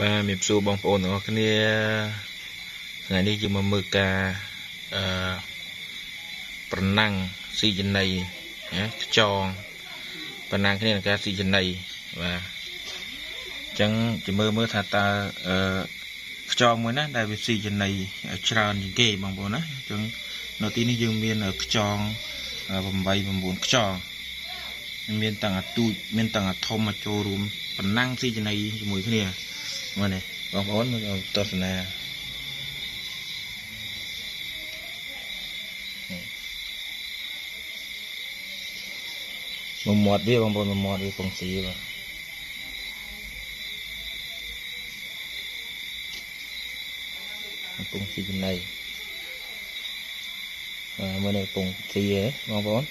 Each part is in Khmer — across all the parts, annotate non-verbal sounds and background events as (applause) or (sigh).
បាទមានសួរបងប្អូនទាំងអស់គ្នាថ្ងៃនេះយើងមកមើលការអឺប្រណាំងស៊ីចំណីណាខ្ចងប្រណាំងគ្នានឹងការស៊ីចំណីបាទអញ្ចឹងជាមើលមើលថាតើអឺខ្ចងមួយណាដែលវាស៊ីចំណីច្រើនជាងគេបងប្អូនណាអញ្ចឹងនៅទីនេះយើងមានខ្ចង8 9ខ្ចងមានទាំងអាទូចមានទាំងអាធំមកចូលរួមប្រណាំងស៊ីចំណីជាមួយគ្នា មើលនេះបងប្អូនមើលទស្សនាមកមាត់វាបងប្អូនមកមាត់វាពងស៊ីបាទពងស៊ីចំណីបាទមើលនេះពងស៊ីហ៎បងប្អូន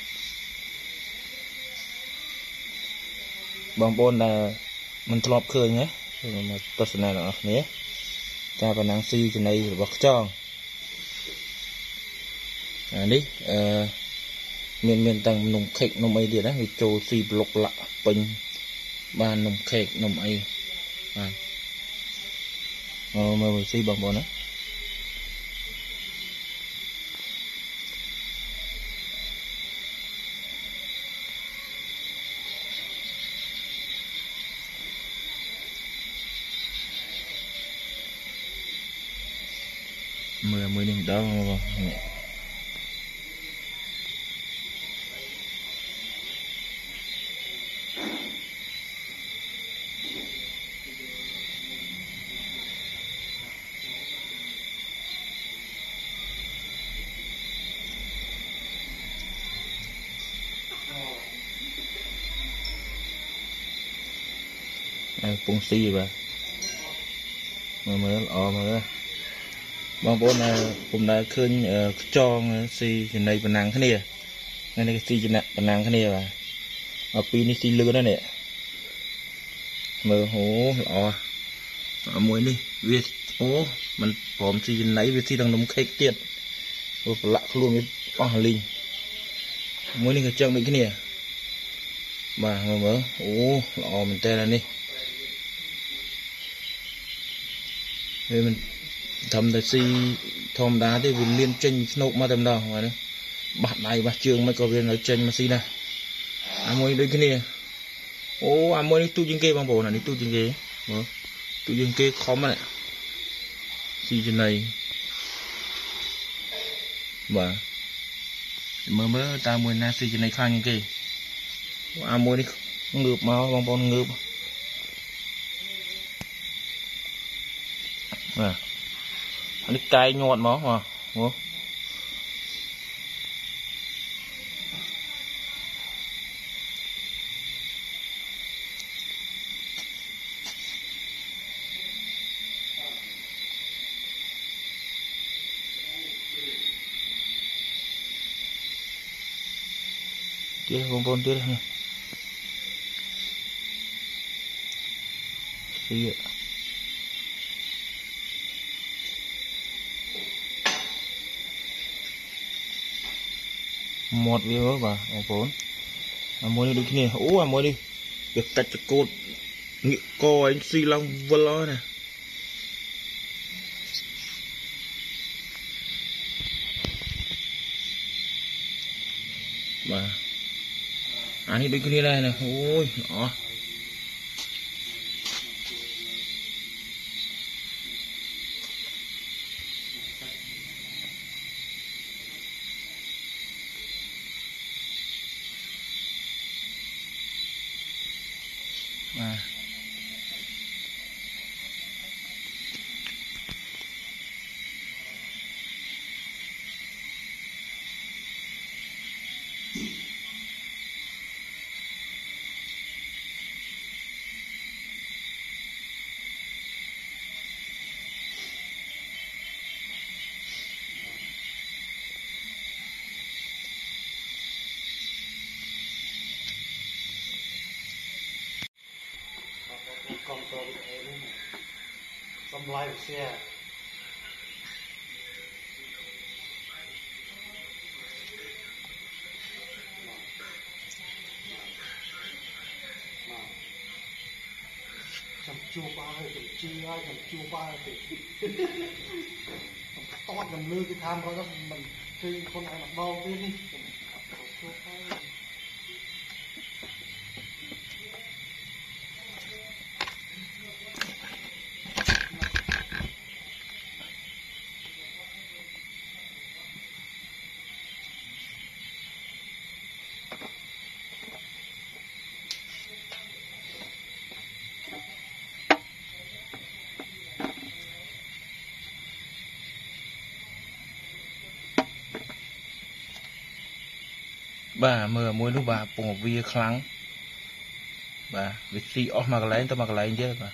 បងប្អូនដែលមិនធ្លាប់ឃើញ ណាមកទស្សនាទាំងអស់គ្នាការប៉ុណ្ណឹងស៊ីចំណីរបស់ខ្ចងអានេះអឺមានមានទាំងនំខេកនំអីទៀតណាវាចូលស៊ីប្លុកលាក់ពេញបាននំខេកនំអីបាទមើលមើលស៊ីបងប្អូនណាមើលមួយនេះម្ដងបងនេះ ពងស៊ីបាទមើលមើលល្អមើលបងប្អូនដែលពុំដែលឃើញខ្ចងស៊ីចំណីប៉ុណ្ណឹងគ្នាថ្ងៃនេះស៊ីចំណប៉ុណ្ណឹងគ្នាបាទមកពីនេះស៊ីលឿនណាស់នេះមើលអូល្អមួយនេះវាអូมันព្រមស៊ីចំណីវាស៊ីទាំងនំខេកទៀតអូប្រឡាក់ខ្លួនវាអស់លីងមួយនេះក៏ចឹងដូចគ្នាបាទមើលមើលអូល្អមែនតើនេះ វាមិនធម្មតាស៊ីធម្មតាទេវាមានចេញស្នោកមកតែម្ដងបាទបាស់ដៃបាស់ជើងមិនក៏វានៅចេញមកស៊ីដែរអាមួយដូចគ្នាអូអាមួយនេះទូជាងគេបងប្អូនអានេះទូជាងគេមើលទូជាងគេខំហ្នឹងស៊ីចំណៃបាទមើលមើលតើមួយណាស៊ីចំណៃខ្លាំងជាងគេអាមួយនេះងើបមកបងប្អូនងើប បាទនេះកាយញាត់មកបាទអូទៀតបងប្អូនទៀតនេះស៊ី មាត់វាបាទបងប្អូនអាមួយនេះដូចគ្នាអូអាមួយនេះវាកាច់ចកូតងាកកឯងស៊ីឡើងវិលហើយណាបាទអានេះដូចគ្នាដែរណាអូយអស់ some lights, yeah. Chua ba hơi, chầm chua ai, chầm chua ba hơi thì (laughs) Toát to chầm lư cái tham thôi đó, mình khi con này mặc đau kia đi បាទមើលមួយនោះបាទពងវាខ្លាំងបាទវាស៊ីអស់មកកន្លែងទៅមកកន្លែងទៀតបាទ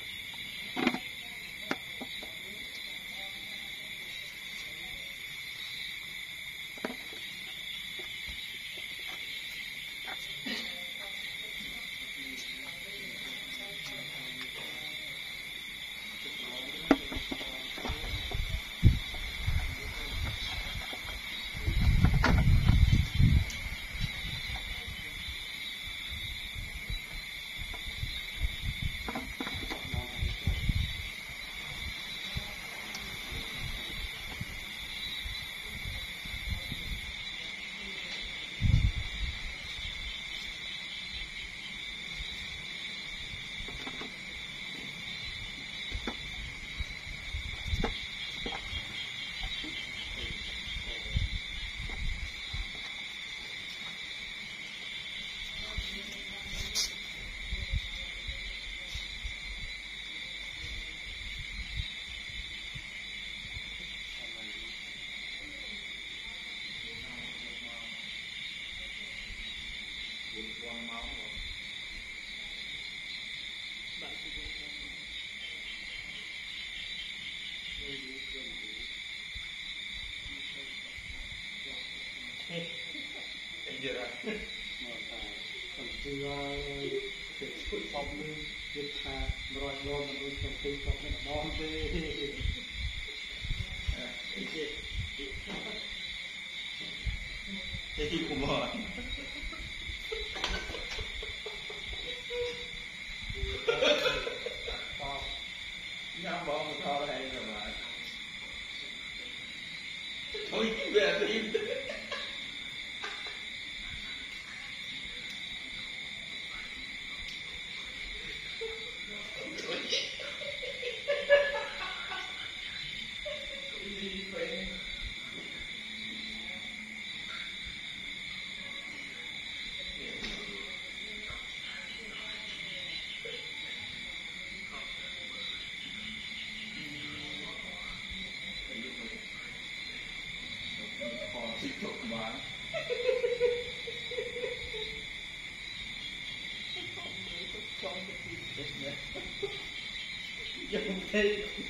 thì thuộc quá Hãy subscribe cho kênh Ghiền Mì Gõ Để không bỏ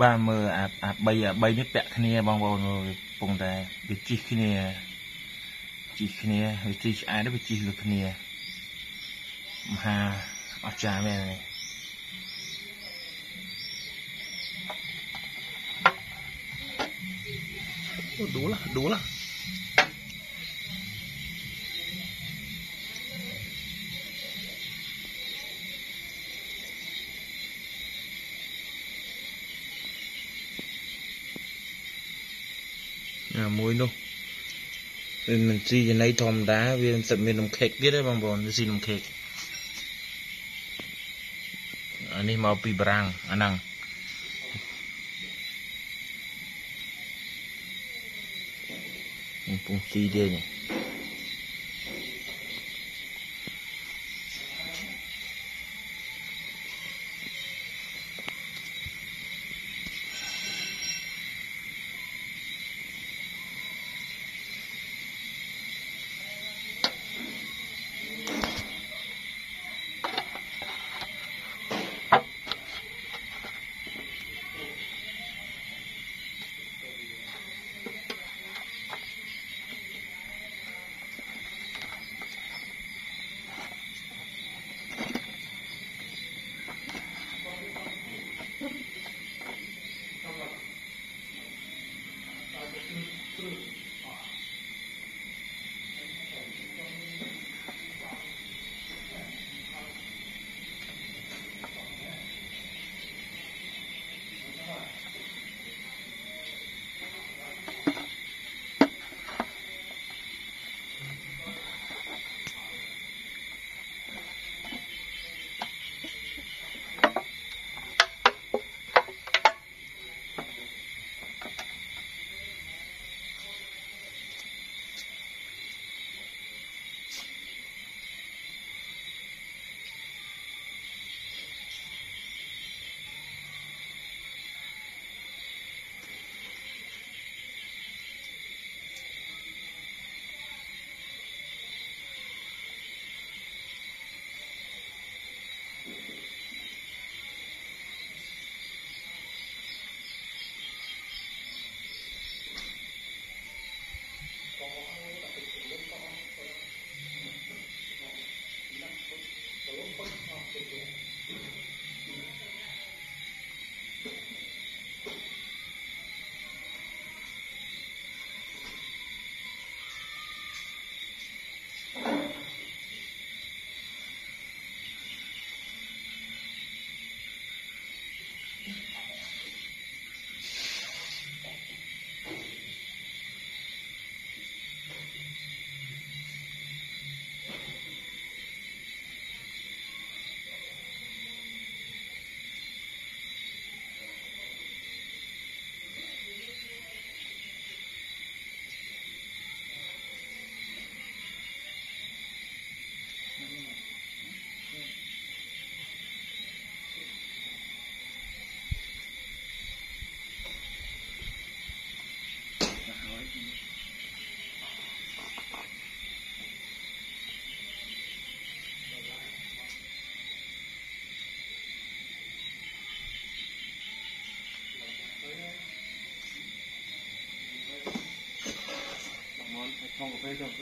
បាទមើលអាអា3អា3នេះពាក់គ្នាបងប្អូនមើលវាកំពុងតែវាជីកគ្នាជីកគ្នាវាជីកឆ្អែតវាជីកលើគ្នាមហាអស្ចារ្យមែននេះអូដួលដួល à, muối luôn mình mình chi cho này thòm đá vì sập miền đồng khét biết đấy bằng bọn xin đồng khét anh ấy mau pi brang anh ang pung chi dia ni trong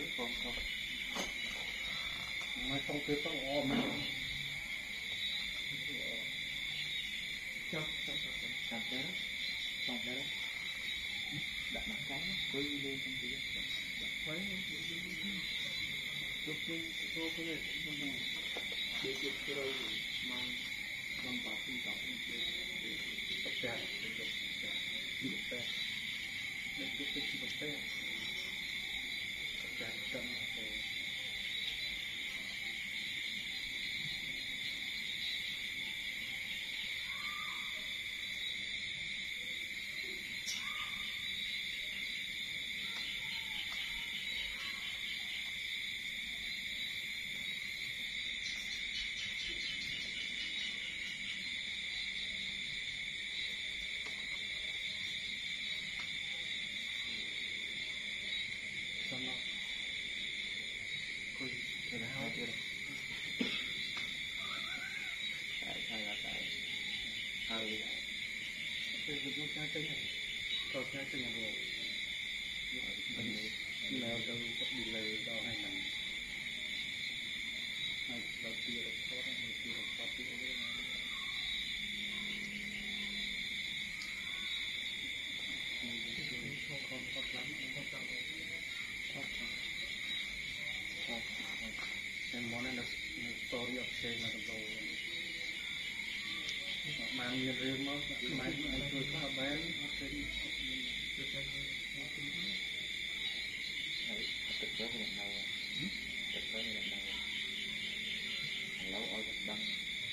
គឺផងក៏មិនຕ້ອງគឺផងអមចុះចុះចុះចាំទៅចាំទៅដាក់មកកាយគួយលេងទាំងពីរដាក់ໄວ້ជប់ជប់ចូលទៅក្នុងនេះជប់ត្រូវមកមកបាត់ពីតោះទៅទៅទៅទៅទៅទៅទៅទៅទៅ story of change មកដល់ បានមានរឿងមកបានឲ្យជួយខ្លះបានអត់ឃើញជួយតែហើយអត់ទៅទៅនៅទៅទៅនៅឥឡូវឲ្យដឹង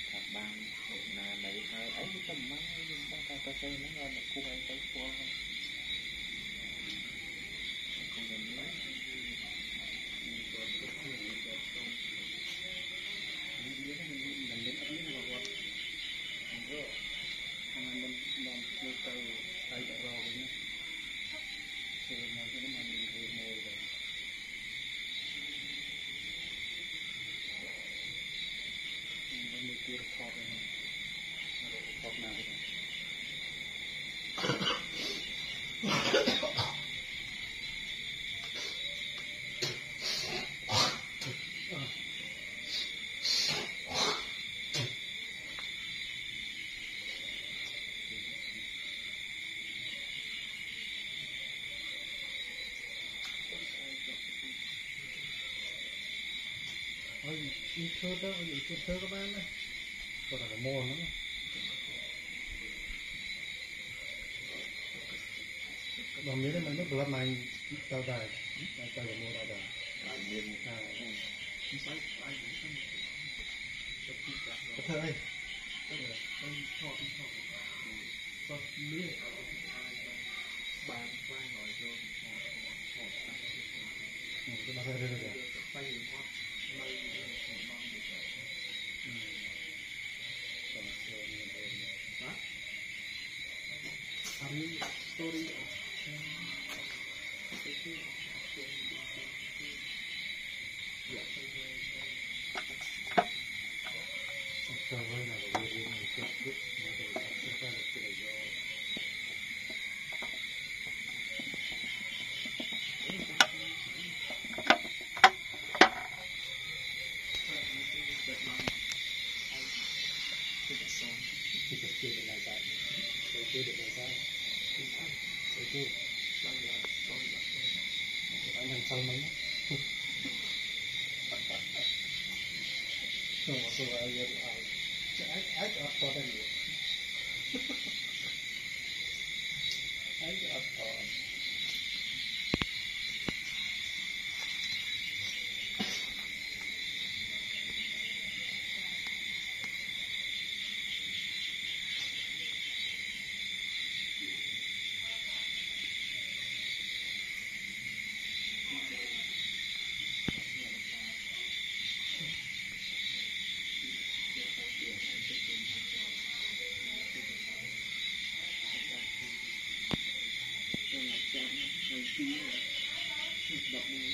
ថាបានណានៅហើយអីទៅមកយើងបានតែទៅទៅហ្នឹងឲ្យគូឲ្យទៅស្គាល់ហ្នឹងគូយ៉ាងនេះមានទៅទៅមានទៅទៅមានមានមានមានអត់មានរបស់ក៏អាมัน ទៅទៅតរវិញគឺមកគឺមកមានរឿងមួយដែរខ្ញុំមានគៀរថតហ្នឹងរកថតណាវិញ ពីធ្វើទៅឲ្យទៅធ្វើក៏បានដែរគាត់តែមកហ្នឹងបើមានតែមិនប្រាប់មកទៅដែរទៅទៅមកដែរមានថាមិនស្អីស្អីទៅធ្វើអីទៅទៅថតថតគាត់មានបានបានឲ្យចូលថតថតទៅបានរឿងទៅទៅថតនៅក្នុងបងទៅអឺតាមចូលមានរឿងណា អានេះ story home.